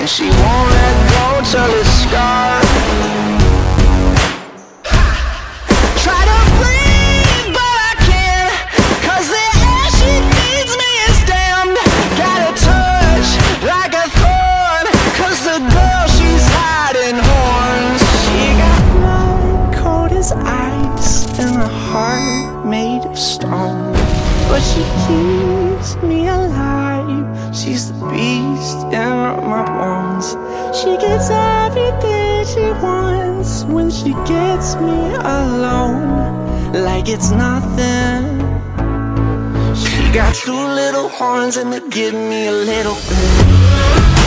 And she won't let go till it's scarred Try to breathe, but I can't the air she feeds me is damned. Got a touch like a the girl, she's hiding horns. She got cold as ice And a heart made of stone. But she keeps me alive. She's the beast in my bones. She gets everything she wants when she gets me alone, like it's nothing. She got two little horns and they give me a little bit.